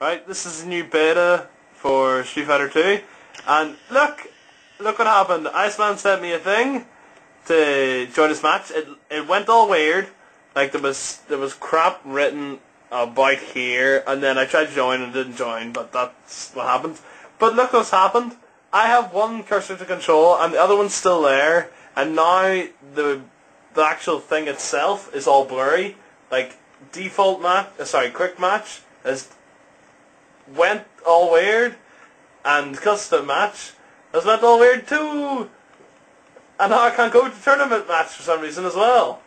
Right, this is a new beta for Street Fighter 2. And look, look what happened. Iceman sent me a thing to join this match. It it went all weird. Like there was there was crap written about here, and then I tried to join and didn't join, but that's what happened. But look what's happened. I have one cursor to control, and the other one's still there, and now the the actual thing itself is all blurry. Like default match, uh, sorry, quick match has went all weird, and custom match has went all weird too. And now I can't go to tournament match for some reason as well.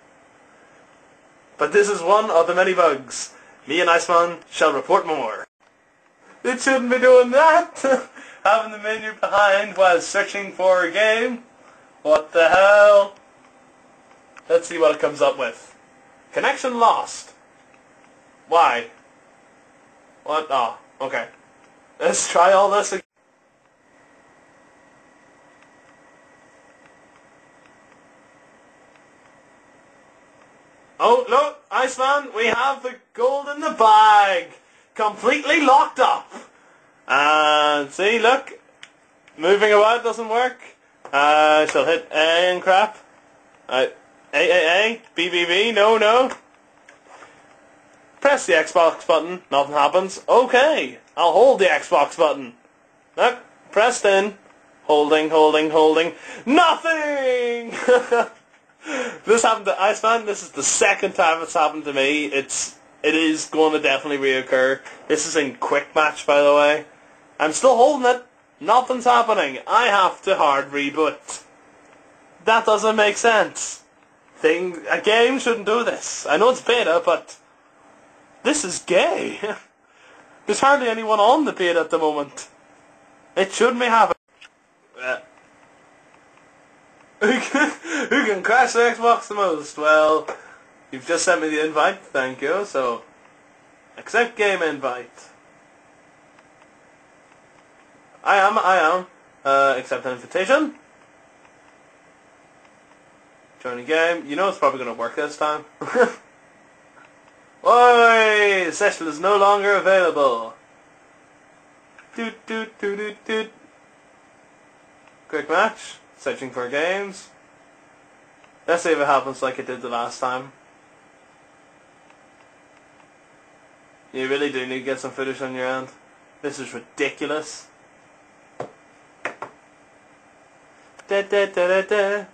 But this is one of the many bugs. Me and Iceman shall report more. It shouldn't be doing that. Having the menu behind while searching for a game. What the hell? Let's see what it comes up with. Connection lost. Why? What? Oh, okay. Let's try all this again. Oh, look, Iceman, we have the gold in the bag. Completely locked up. And see, look, moving about doesn't work. Uh, shall hit A and crap. Uh, A, A, A, B, B, B, no, no. Press the Xbox button, nothing happens. Okay, I'll hold the Xbox button. Look, pressed in. Holding, holding, holding. Nothing! this happened to Iceman. This is the second time it's happened to me. It's it is going to definitely reoccur. This is in quick match, by the way. I'm still holding it. Nothing's happening. I have to hard reboot. That doesn't make sense. Thing a game shouldn't do this. I know it's beta, but this is gay. There's hardly anyone on the beta at the moment. It shouldn't be happening. Uh, who can, who can crash the Xbox the most? Well, you've just sent me the invite, thank you, so accept game invite. I am, I am. Uh, accept an invitation. Join the game. You know it's probably going to work this time. Session is no longer available. Doot doot doot doot doot. Quick match. Searching for games. Let's see if it happens like it did the last time. You really do need to get some footage on your end. This is ridiculous. Da, da, da, da, da.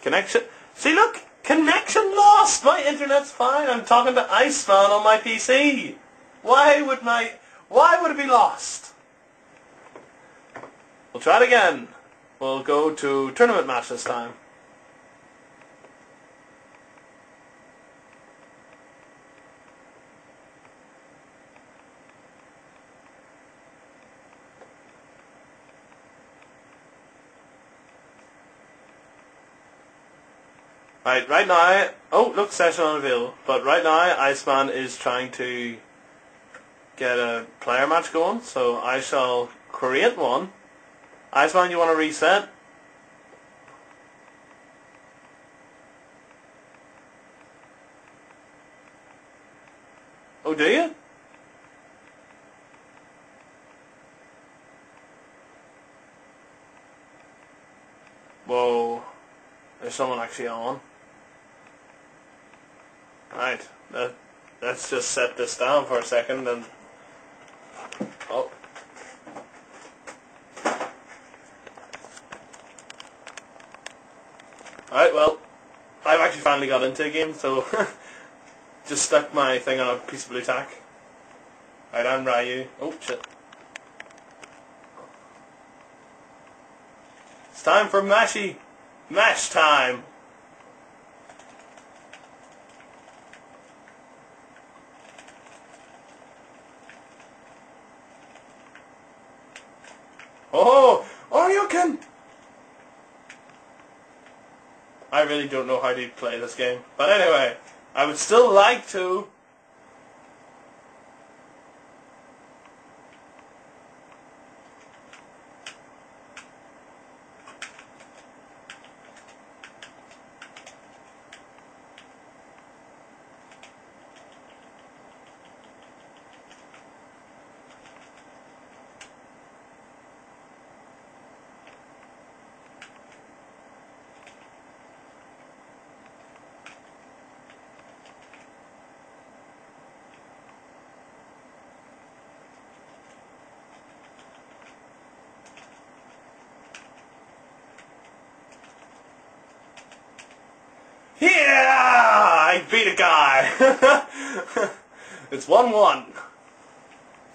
Connection. See, look! Connection lost! My internet's fine. I'm talking to Iceman on my PC. Why would my... Why would it be lost? We'll try it again. We'll go to tournament match this time. Right, right now, oh look, session unavailable. But right now, Iceman is trying to get a player match going, so I shall create one. Iceman, you want to reset? Oh, do you? Whoa. There's someone actually on. Right. Let, let's just set this down for a second and... Oh. Alright, well, I've actually finally got into a game, so just stuck my thing on a piece of blue tack. Alright, I'm Ryu. Oh, shit. It's time for Mashy! Mash time! Oh, Shoryuken! I really don't know how to play this game. But anyway, I would still like to beat a guy. it's 1-1.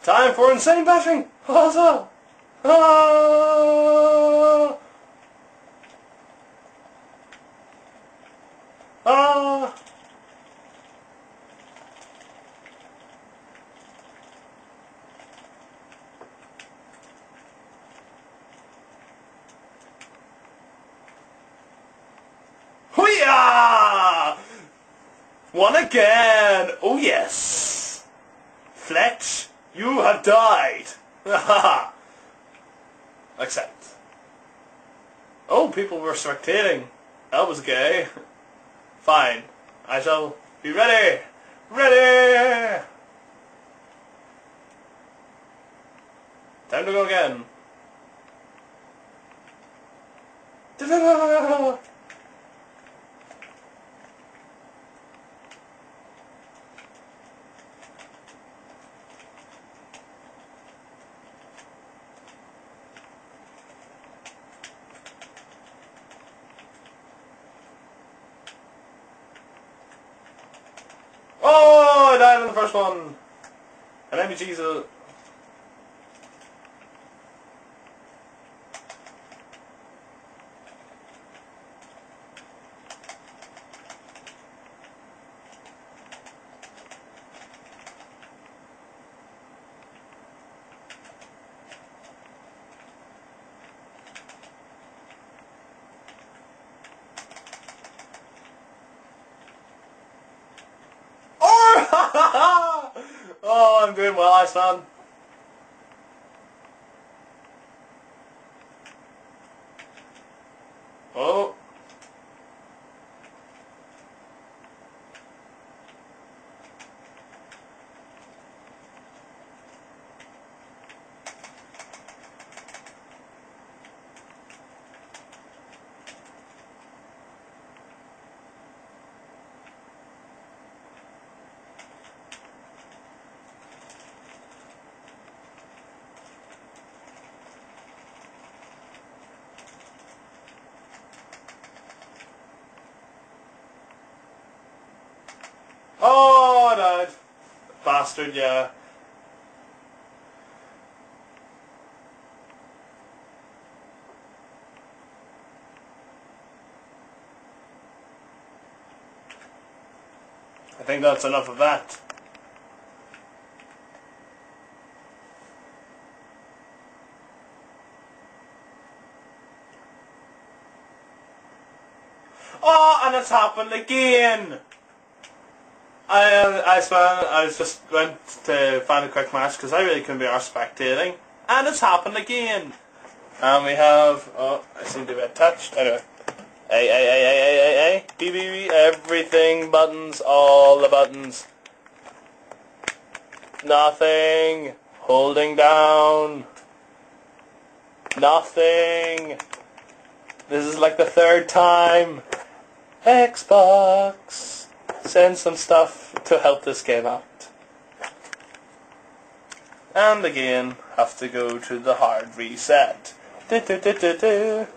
Time for insane bashing. Huzzah! Ah! Ah! Hoo-yah! One again! Oh yes! Fletch, you have died! Accept. Oh, people were spectating. That was gay. Fine. I shall be ready! Ready! Time to go again. In the first one. And MPG's a... Oh! I'm doing well, Iceman. Oh. Bastard, yeah. I think that's enough of that. Oh, and it's happened again! I uh, I spent, I just went to find a quick match because I really couldn't be arsed spectating, and it's happened again. And we have oh I seem to be touched anyway. Hey hey hey hey hey hey hey B B B everything buttons all the buttons. Nothing holding down. Nothing. This is like the third time. Xbox send some stuff to help this game out. And again, have to go to the hard reset. Du -du -du